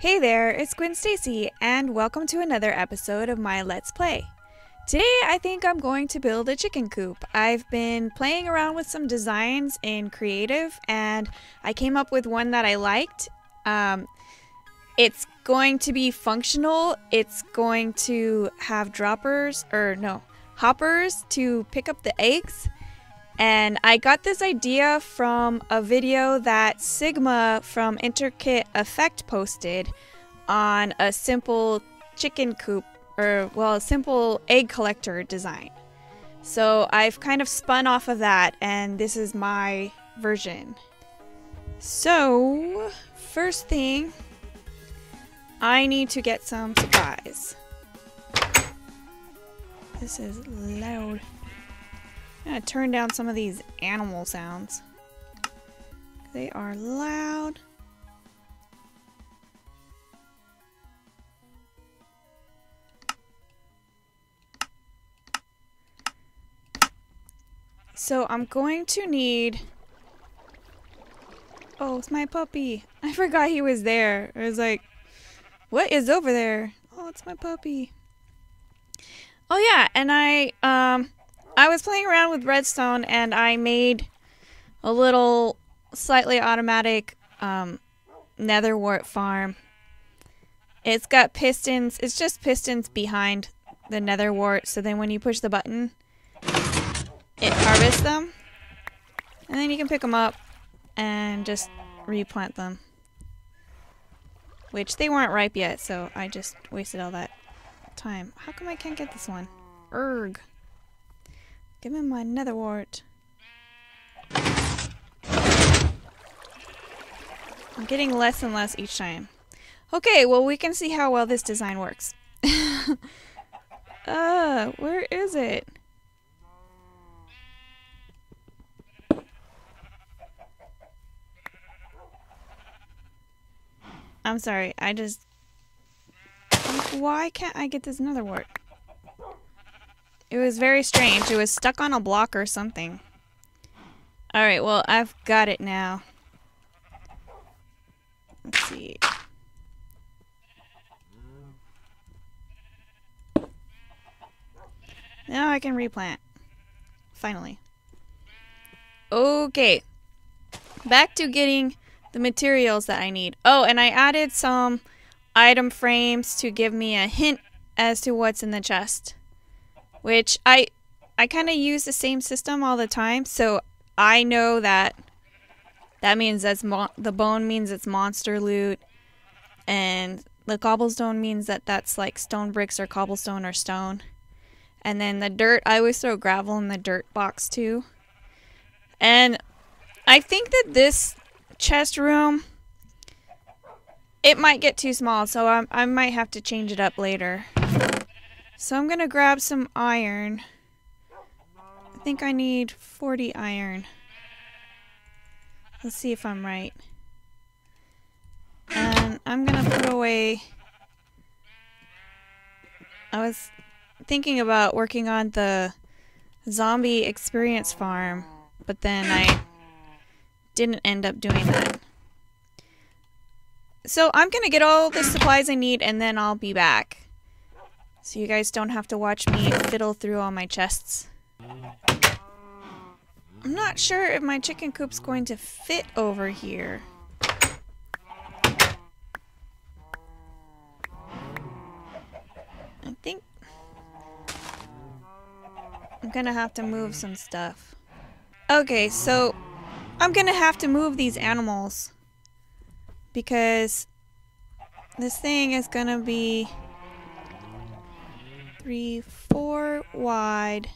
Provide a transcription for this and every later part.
Hey there, it's Gwinn Stacy, and welcome to another episode of my Let's Play. Today, I think I'm going to build a chicken coop. I've been playing around with some designs in Creative, and I came up with one that I liked. Um, it's going to be functional. It's going to have droppers, or no, hoppers to pick up the eggs. And I got this idea from a video that Sigma from Intricate Effect posted on a simple chicken coop, or well, a simple egg collector design. So I've kind of spun off of that, and this is my version. So, first thing, I need to get some supplies. This is loud. I'm gonna turn down some of these animal sounds. They are loud. So I'm going to need... Oh, it's my puppy. I forgot he was there. I was like, what is over there? Oh, it's my puppy. Oh yeah, and I, um, I was playing around with redstone and I made a little slightly automatic um, nether wart farm. It's got pistons. It's just pistons behind the nether wart. So then when you push the button, it harvests them. And then you can pick them up and just replant them. Which they weren't ripe yet, so I just wasted all that time. How come I can't get this one? Erg. Give me my nether wart. I'm getting less and less each time. Okay, well we can see how well this design works. uh, where is it? I'm sorry, I just... Why can't I get this nether wart? It was very strange. It was stuck on a block or something. Alright, well, I've got it now. Let's see. Now I can replant. Finally. Okay. Back to getting the materials that I need. Oh, and I added some item frames to give me a hint as to what's in the chest. Which I I kind of use the same system all the time, so I know that that means that's the bone means it's monster loot, and the cobblestone means that that's like stone bricks or cobblestone or stone. And then the dirt, I always throw gravel in the dirt box too. And I think that this chest room, it might get too small, so I, I might have to change it up later. So I'm going to grab some iron. I think I need 40 iron. Let's see if I'm right. And I'm going to put away... I was thinking about working on the zombie experience farm, but then I didn't end up doing that. So I'm going to get all the supplies I need and then I'll be back. So you guys don't have to watch me fiddle through all my chests. I'm not sure if my chicken coop's going to fit over here. I think I'm gonna have to move some stuff. Okay, so I'm gonna have to move these animals because this thing is gonna be three, four wide.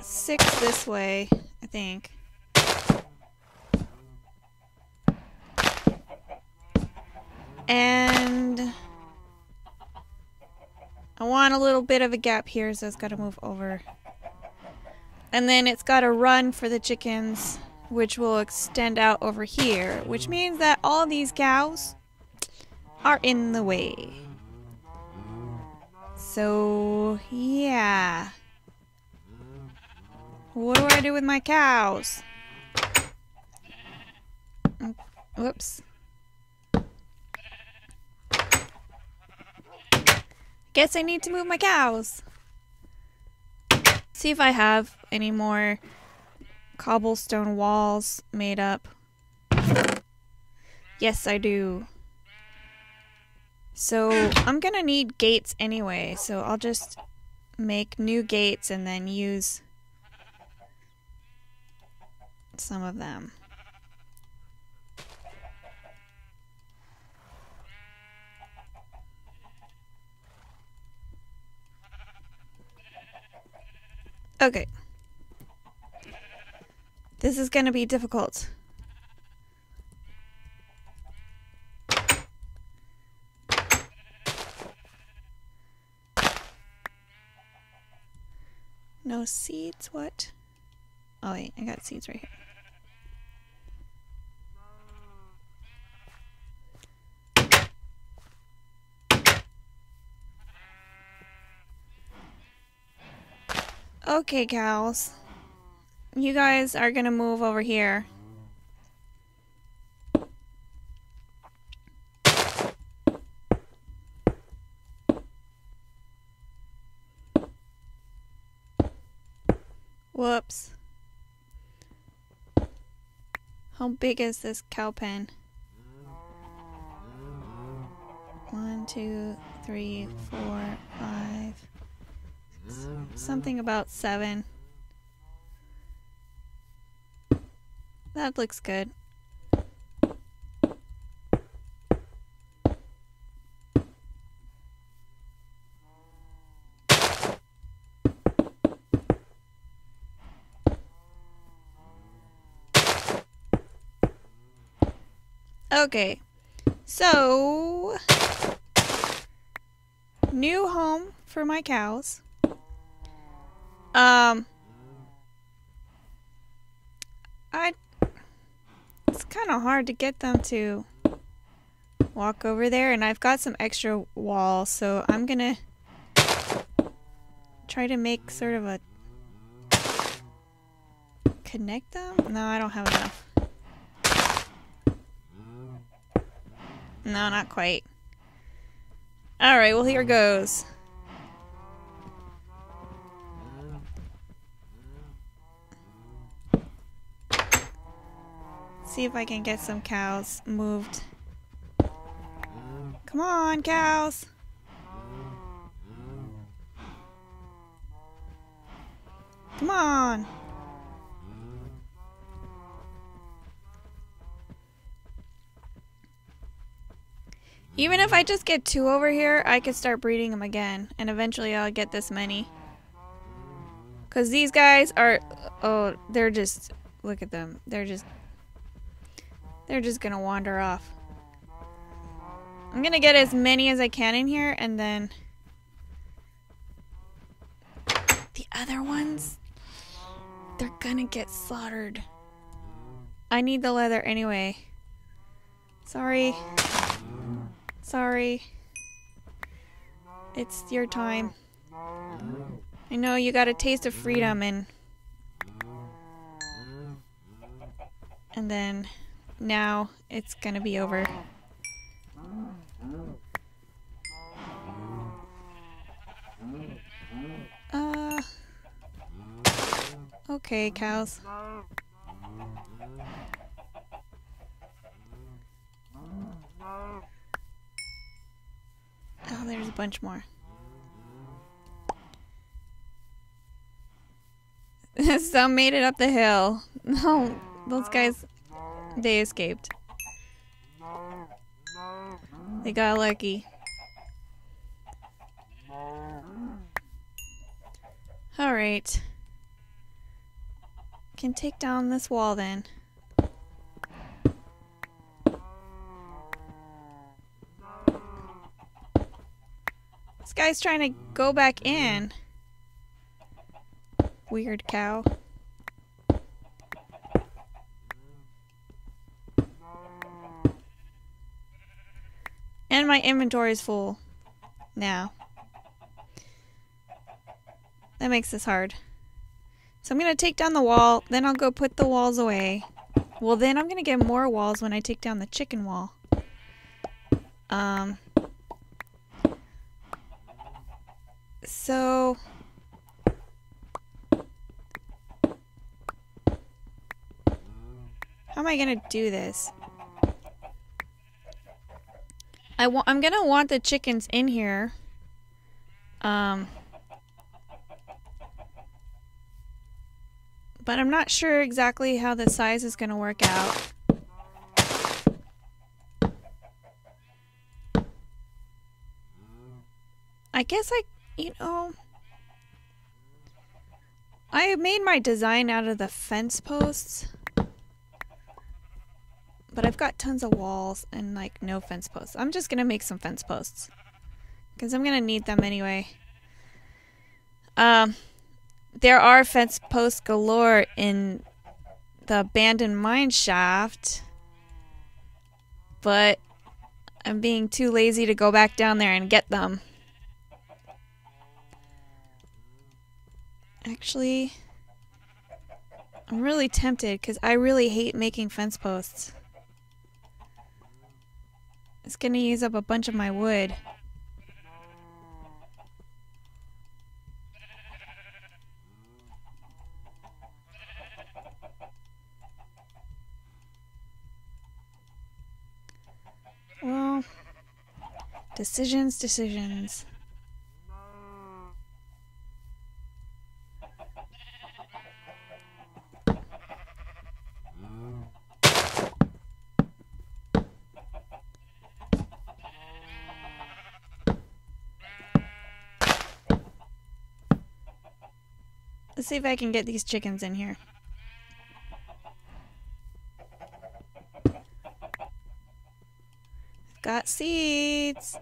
Six this way, I think. And I want a little bit of a gap here, so it's got to move over. And then it's got to run for the chickens, which will extend out over here, which means that all these cows are in the way. So, yeah. What do I do with my cows? Oh, Whoops. Guess I need to move my cows. See if I have any more cobblestone walls made up. Yes, I do. So I'm gonna need gates anyway, so I'll just make new gates and then use some of them. Okay. This is gonna be difficult. No seeds, what? Oh wait, I got seeds right here. Okay, cows. You guys are gonna move over here. Whoops. How big is this cow pen? One, two, three, four, five, something about seven. That looks good. Okay, so new home for my cows. Um, I it's kind of hard to get them to walk over there, and I've got some extra wall, so I'm gonna try to make sort of a connect them. No, I don't have enough. No, not quite. Alright, well here goes. See if I can get some cows moved. Come on, cows! Come on! Even if I just get two over here, I could start breeding them again. And eventually I'll get this many. Because these guys are... Oh, they're just... Look at them. They're just... They're just going to wander off. I'm going to get as many as I can in here. And then... The other ones... They're going to get slaughtered. I need the leather anyway. Sorry. Sorry. It's your time. I know you got a taste of freedom and... And then now it's gonna be over. Uh... Okay, cows. Oh, there's a bunch more. Some made it up the hill. No, those guys, they escaped. They got lucky. Alright. Can take down this wall then. This guy's trying to go back in. Weird cow. And my inventory is full now. That makes this hard. So I'm going to take down the wall, then I'll go put the walls away. Well, then I'm gonna get more walls when I take down the chicken wall. Um. So. How am I gonna do this? I wa I'm gonna want the chickens in here. Um. But I'm not sure exactly how the size is gonna work out. I guess I, you know, I made my design out of the fence posts. But I've got tons of walls and like no fence posts. I'm just gonna make some fence posts. Because I'm gonna need them anyway. Um, there are fence posts galore in the abandoned mine shaft. But I'm being too lazy to go back down there and get them. Actually, I'm really tempted because I really hate making fence posts. It's going to use up a bunch of my wood. Well, decisions, decisions. Let's see if I can get these chickens in here. Got seeds.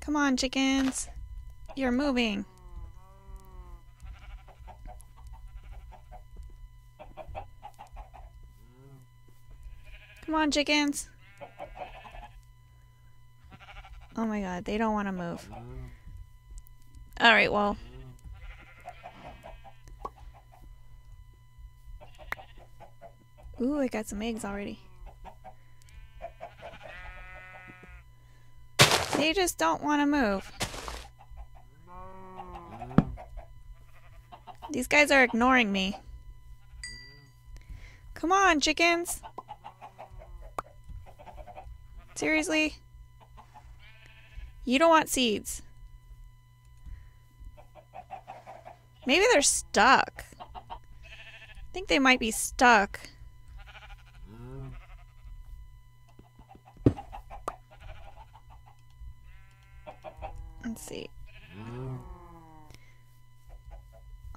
Come on, chickens. You're moving. Come on, chickens. Oh my god, they don't want to move. Alright, well. Ooh, I got some eggs already. They just don't want to move. These guys are ignoring me. Come on, chickens. Seriously? You don't want seeds. Maybe they're stuck. I think they might be stuck. Let's see.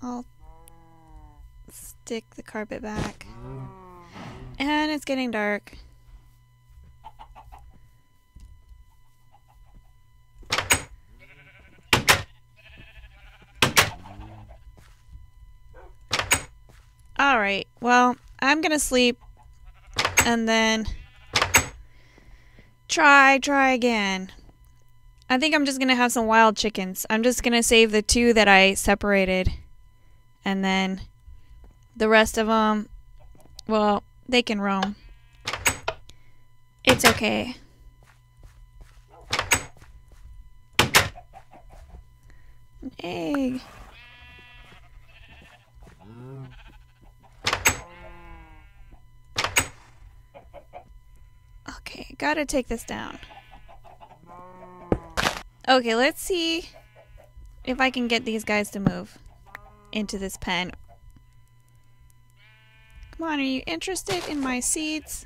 I'll stick the carpet back. And it's getting dark. Alright, well, I'm gonna sleep and then try, try again. I think I'm just gonna have some wild chickens. I'm just gonna save the two that I separated and then the rest of them, well, they can roam. It's okay. An egg. Okay, gotta take this down. Okay, let's see if I can get these guys to move into this pen. Come on, are you interested in my seeds?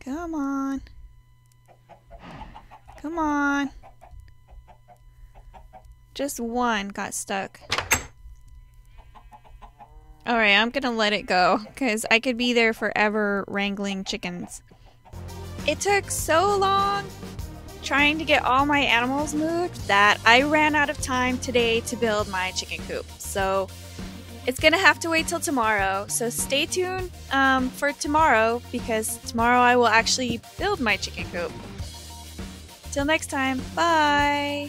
Come on. Come on. Just one got stuck. Alright, I'm gonna let it go, because I could be there forever wrangling chickens. It took so long trying to get all my animals moved that I ran out of time today to build my chicken coop. So it's gonna have to wait till tomorrow. So stay tuned um, for tomorrow because tomorrow I will actually build my chicken coop. Till next time, bye!